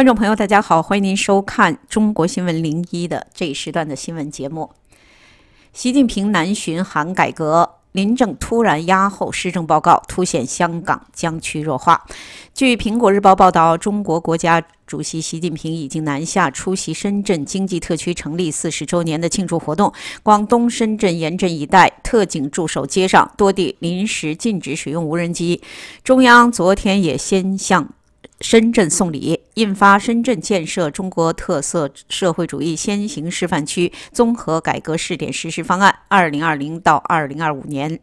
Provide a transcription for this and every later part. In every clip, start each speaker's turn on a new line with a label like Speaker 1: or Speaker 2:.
Speaker 1: 观众朋友，大家好，欢迎您收看中国新闻零一的这一时段的新闻节目。习近平南巡韩改革，临政突然压后施政报告，凸显香港僵区弱化。据苹果日报报道，中国国家主席习近平已经南下出席深圳经济特区成立四十周年的庆祝活动。广东深圳盐镇一带特警驻守街上，多地临时禁止使用无人机。中央昨天也先向。深圳送礼，印发《深圳建设中国特色社会主义先行示范区综合改革试点实施方案（二零二零到二零二五年）。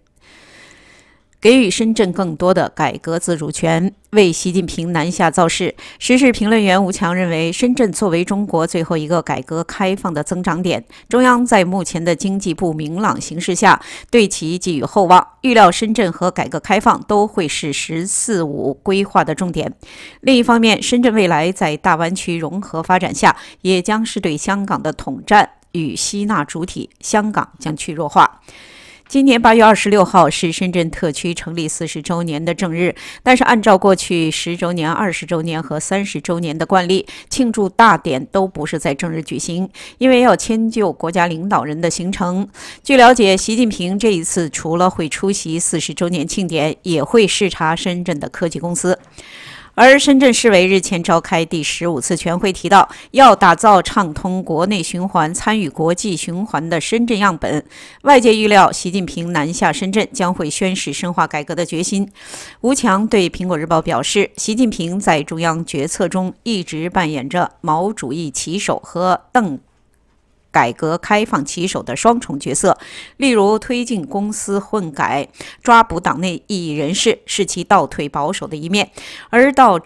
Speaker 1: 给予深圳更多的改革自主权，为习近平南下造势。时事评论员吴强认为，深圳作为中国最后一个改革开放的增长点，中央在目前的经济不明朗形势下，对其寄予厚望。预料深圳和改革开放都会是“十四五”规划的重点。另一方面，深圳未来在大湾区融合发展下，也将是对香港的统战与吸纳主体，香港将去弱化。今年八月二十六号是深圳特区成立四十周年的正日，但是按照过去十周年、二十周年和三十周年的惯例，庆祝大典都不是在正日举行，因为要迁就国家领导人的行程。据了解，习近平这一次除了会出席四十周年庆典，也会视察深圳的科技公司。而深圳市委日前召开第十五次全会，提到要打造畅通国内循环、参与国际循环的深圳样本。外界预料，习近平南下深圳将会宣示深化改革的决心。吴强对苹果日报表示，习近平在中央决策中一直扮演着毛主义旗手和邓。改革开放旗手的双重角色，例如推进公司混改、抓捕党内异议人士，是其倒退保守的一面；而到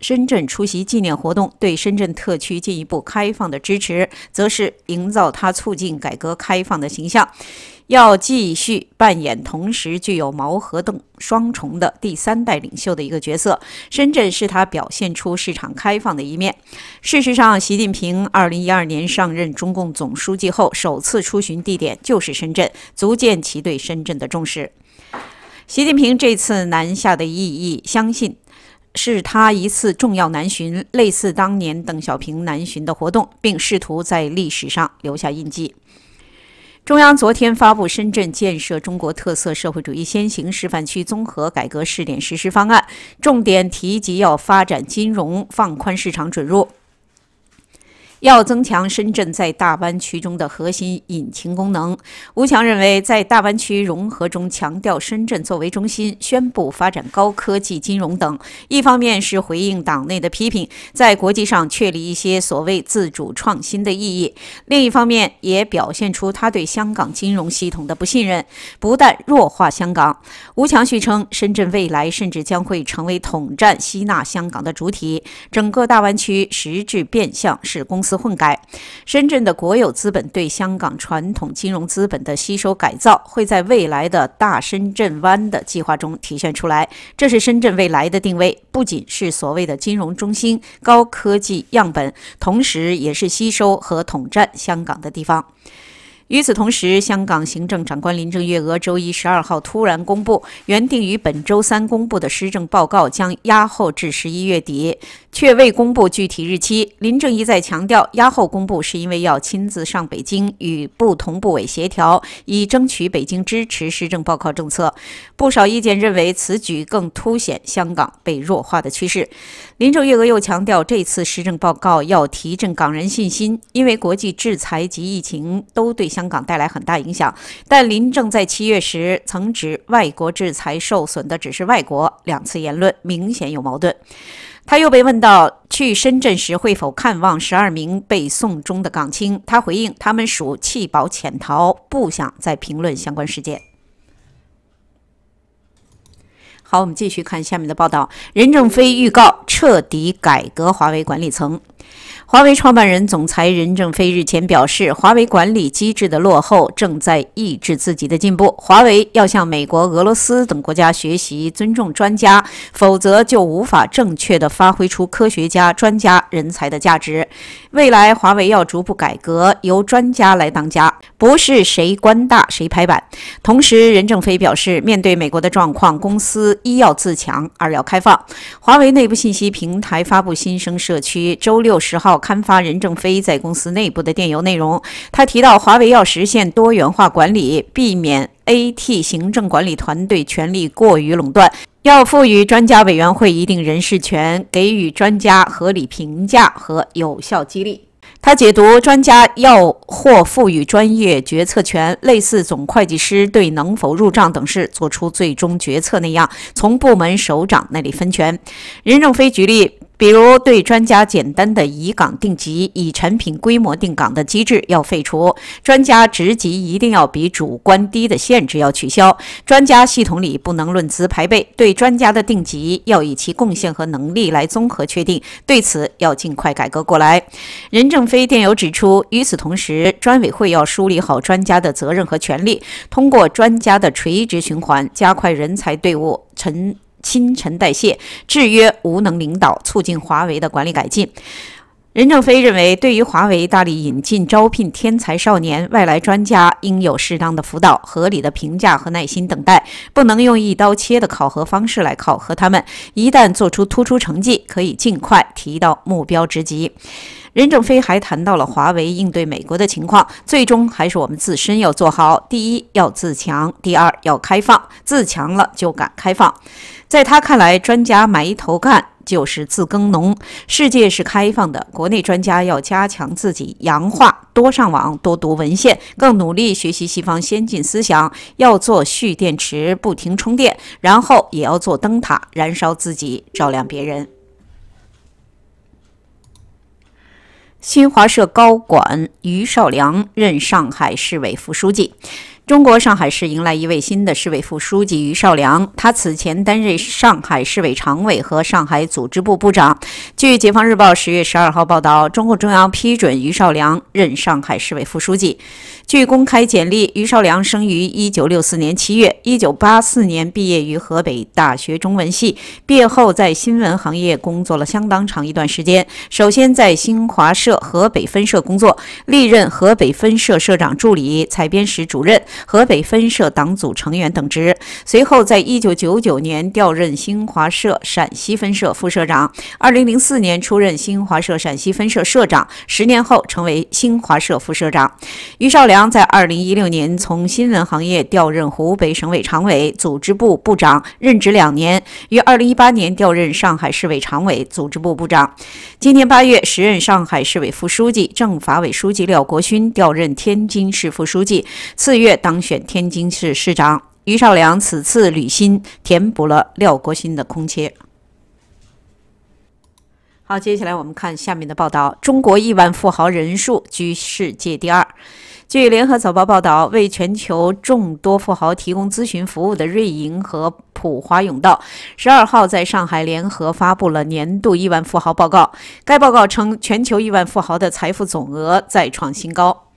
Speaker 1: 深圳出席纪念活动，对深圳特区进一步开放的支持，则是营造他促进改革开放的形象。要继续扮演同时具有毛和邓双重的第三代领袖的一个角色。深圳是他表现出市场开放的一面。事实上，习近平2012年上任中共总书记后，首次出巡地点就是深圳，足见其对深圳的重视。习近平这次南下的意义，相信是他一次重要南巡，类似当年邓小平南巡的活动，并试图在历史上留下印记。中央昨天发布《深圳建设中国特色社会主义先行示范区综合改革试点实施方案》，重点提及要发展金融，放宽市场准入。要增强深圳在大湾区中的核心引擎功能。吴强认为，在大湾区融合中强调深圳作为中心，宣布发展高科技、金融等，一方面是回应党内的批评，在国际上确立一些所谓自主创新的意义；另一方面也表现出他对香港金融系统的不信任，不但弱化香港。吴强续称，深圳未来甚至将会成为统战吸纳香港的主体，整个大湾区实质变相是公司。混改，深圳的国有资本对香港传统金融资本的吸收改造，会在未来的大深圳湾的计划中体现出来。这是深圳未来的定位，不仅是所谓的金融中心、高科技样本，同时也是吸收和统战香港的地方。与此同时，香港行政长官林郑月娥周一十二号突然公布，原定于本周三公布的施政报告将压后至十一月底。却未公布具体日期。林郑一再强调，压后公布是因为要亲自上北京与不同部委协调，以争取北京支持施政报告政策。不少意见认为，此举更凸显香港被弱化的趋势。林郑月娥又强调，这次施政报告要提振港人信心，因为国际制裁及疫情都对香香港带来很大影响。但林郑在七月时曾指，外国制裁受损的只是外国，两次言论明显有矛盾。他又被问到去深圳时会否看望十二名被送中的港青，他回应他们属弃保潜逃，不想再评论相关事件。好，我们继续看下面的报道。任正非预告彻底改革华为管理层。华为创办人、总裁任正非日前表示，华为管理机制的落后正在抑制自己的进步。华为要向美国、俄罗斯等国家学习，尊重专家，否则就无法正确地发挥出科学家、专家人才的价值。未来，华为要逐步改革，由专家来当家，不是谁官大谁拍板。同时，任正非表示，面对美国的状况，公司一要自强，二要开放。华为内部信息平台发布新生社区，周六十号。刊发任正非在公司内部的电邮内容，他提到华为要实现多元化管理，避免 AT 行政管理团队权力过于垄断，要赋予专家委员会一定人事权，给予专家合理评价和有效激励。他解读，专家要或赋予专业决策权，类似总会计师对能否入账等事做出最终决策那样，从部门首长那里分权。任正非举例。比如，对专家简单的以岗定级、以产品规模定岗的机制要废除；专家职级一定要比主观低的限制要取消；专家系统里不能论资排辈；对专家的定级要以其贡献和能力来综合确定。对此要尽快改革过来。任正非电邮指出，与此同时，专委会要梳理好专家的责任和权利，通过专家的垂直循环，加快人才队伍成。新陈代谢，制约无能领导，促进华为的管理改进。任正非认为，对于华为大力引进、招聘天才少年、外来专家，应有适当的辅导、合理的评价和耐心等待，不能用一刀切的考核方式来考核他们。一旦做出突出成绩，可以尽快提到目标职级。任正非还谈到了华为应对美国的情况，最终还是我们自身要做好：第一，要自强；第二，要开放。自强了就敢开放。在他看来，专家埋头干就是自耕农。世界是开放的，国内专家要加强自己洋化，多上网，多读文献，更努力学习西方先进思想。要做蓄电池，不停充电，然后也要做灯塔，燃烧自己，照亮别人。新华社高管于少良任上海市委副书记。中国上海市迎来一位新的市委副书记于少良，他此前担任上海市委常委和上海组织部部长。据《解放日报》十月十二号报道，中共中央批准于少良任上海市委副书记。据公开简历，于少良生于一九六四年七月，一九八四年毕业于河北大学中文系。毕业后在新闻行业工作了相当长一段时间。首先在新华社河北分社工作，历任河北分社社长助理、采编室主任、河北分社党组成员等职。随后在一九九九年调任新华社陕西分社副社长，二零零四年出任新华社陕西分社社长，十年后成为新华社副社长。于少良。在二零一六年从新闻行业调任湖北省委常委、组织部部长，任职两年。于二零一八年调任上海市委常委、组织部部长。今年八月，时任上海市委副书记、政法委书记廖国勋调任天津市副书记，次月当选天津市市长。于少良此次履新，填补了廖国新的空缺。好，接下来我们看下面的报道：中国亿万富豪人数居世界第二。据联合早报报道，为全球众多富豪提供咨询服务的瑞银和普华永道，十二号在上海联合发布了年度亿万富豪报告。该报告称，全球亿万富豪的财富总额再创新高。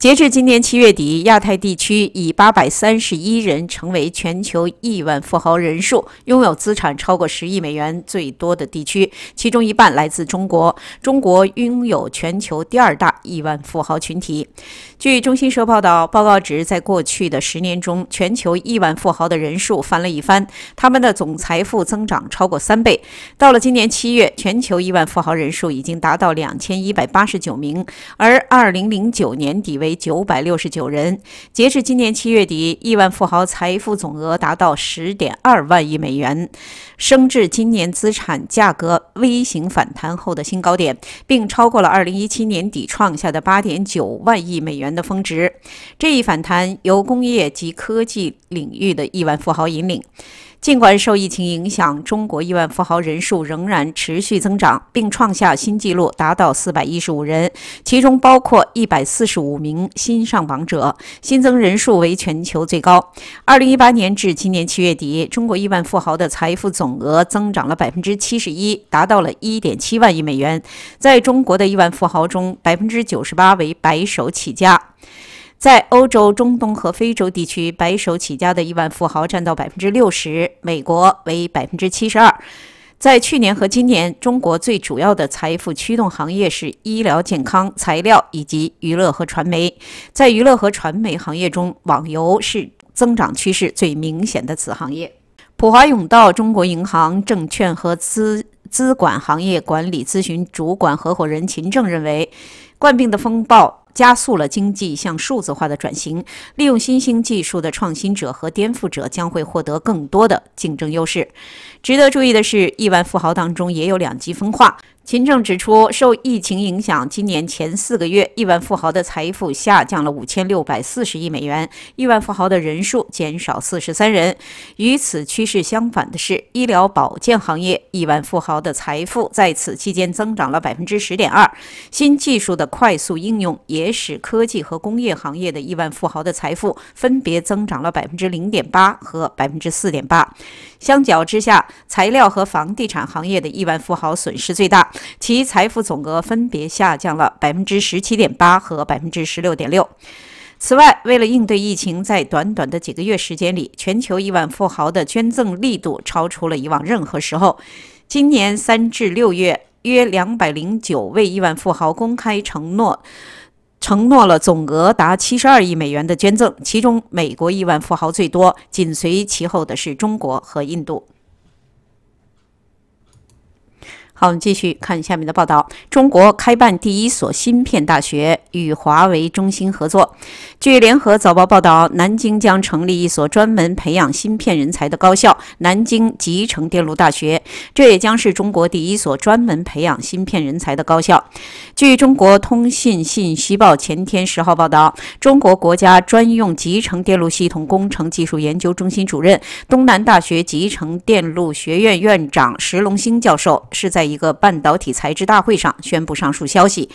Speaker 1: 截至今年七月底，亚太地区以八百三十一人成为全球亿万富豪人数，拥有资产超过十亿美元最多的地区，其中一半来自中国。中国拥有全球第二大亿万富豪群体。据中新社报道，报告指，在过去的十年中，全球亿万富豪的人数翻了一番，他们的总财富增长超过三倍。到了今年七月，全球亿万富豪人数已经达到两千一百八十九名，而二零零九年底为。九百六十九人，截至今年七月底，亿万富豪财富总额达到十点二万亿美元，升至今年资产价格微型反弹后的新高点，并超过了二零一七年底创下的八点九万亿美元的峰值。这一反弹由工业及科技领域的亿万富豪引领。尽管受疫情影响，中国亿万富豪人数仍然持续增长，并创下新纪录，达到四百一十五人，其中包括一百四十五名新上榜者，新增人数为全球最高。二零一八年至今年七月底，中国亿万富豪的财富总额增长了百分之七十一，达到了一点七万亿美元。在中国的亿万富豪中，百分之九十八为白手起家。在欧洲、中东和非洲地区，白手起家的亿万富豪占到百分之六十，美国为百分之七十二。在去年和今年，中国最主要的财富驱动行业是医疗健康、材料以及娱乐和传媒。在娱乐和传媒行业中，网游是增长趋势最明显的子行业。普华永道中国银行证券和资资管行业管理咨询主管合伙人秦正认为，冠病的风暴。加速了经济向数字化的转型，利用新兴技术的创新者和颠覆者将会获得更多的竞争优势。值得注意的是，亿万富豪当中也有两极分化。秦政指出，受疫情影响，今年前四个月，亿万富豪的财富下降了五千六百四十亿美元，亿万富豪的人数减少四十三人。与此趋势相反的是，医疗保健行业亿万富豪的财富在此期间增长了百分之十点二。新技术的快速应用也使科技和工业行业的亿万富豪的财富分别增长了百分之零点八和百分之四点八。相较之下，材料和房地产行业的亿万富豪损失最大。其财富总额分别下降了百分之十七点八和百分之十六点六。此外，为了应对疫情，在短短的几个月时间里，全球亿万富豪的捐赠力度超出了以往任何时候。今年三至六月，约两百零九位亿万富豪公开承诺，承诺了总额达七十二亿美元的捐赠，其中美国亿万富豪最多，紧随其后的是中国和印度。好，我们继续看下面的报道。中国开办第一所芯片大学，与华为、中兴合作。据联合早报报道，南京将成立一所专门培养芯片人才的高校——南京集成电路大学。这也将是中国第一所专门培养芯片人才的高校。据中国通信信息报前天十号报道，中国国家专用集成电路系统工程技术研究中心主任、东南大学集成电路学院院长石龙兴教授是在。一个半导体材质大会上宣布上述消息。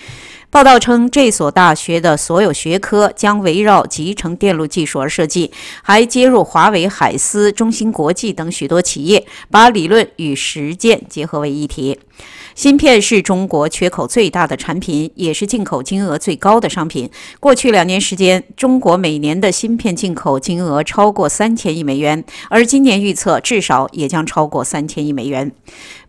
Speaker 1: 报道称，这所大学的所有学科将围绕集成电路技术而设计，还接入华为、海思、中芯国际等许多企业，把理论与实践结合为一体。芯片是中国缺口最大的产品，也是进口金额最高的商品。过去两年时间，中国每年的芯片进口金额超过三千亿美元，而今年预测至少也将超过三千亿美元。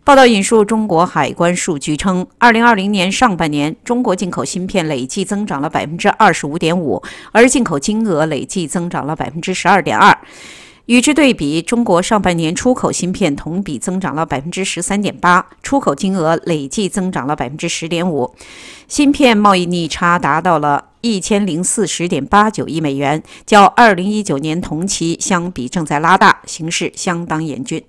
Speaker 1: 报道引述中国海关数据称，二零二零年上半年，中国进口口芯片累计增长了百分之二十五点五，而进口金额累计增长了百分之十二点二。与之对比，中国上半年出口芯片同比增长了百分之十三点八，出口金额累计增长了百分之十点五，芯片贸易逆差达到了一千零四十点八九亿美元，较二零一九年同期相比正在拉大，形势相当严峻。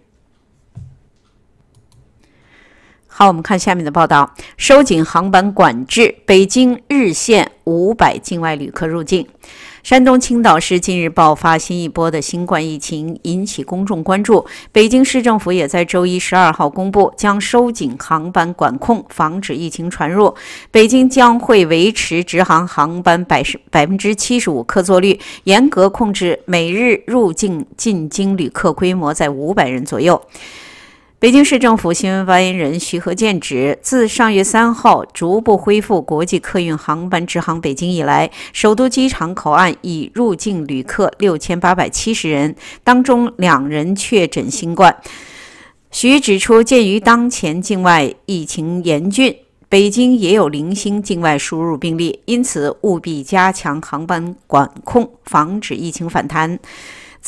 Speaker 1: 好，我们看下面的报道：收紧航班管制，北京日限五百境外旅客入境。山东青岛市近日爆发新一波的新冠疫情，引起公众关注。北京市政府也在周一十二号公布，将收紧航班管控，防止疫情传入。北京将会维持直航航班百十百分之七十五客座率，严格控制每日入境进京旅客规模在五百人左右。北京市政府新闻发言人徐和建指，自上月三号逐步恢复国际客运航班直航北京以来，首都机场口岸已入境旅客六千八百七十人，当中两人确诊新冠。徐指出，鉴于当前境外疫情严峻，北京也有零星境外输入病例，因此务必加强航班管控，防止疫情反弹。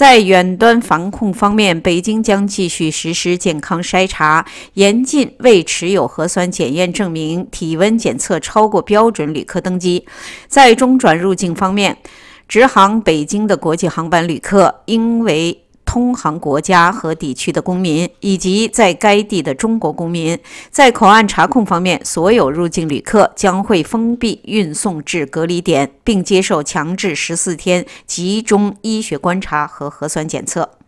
Speaker 1: 在远端防控方面，北京将继续实施健康筛查，严禁未持有核酸检验证明、体温检测超过标准旅客登机。在中转入境方面，直航北京的国际航班旅客应为。通航国家和地区的公民，以及在该地的中国公民，在口岸查控方面，所有入境旅客将会封闭运送至隔离点，并接受强制十四天集中医学观察和核酸检测。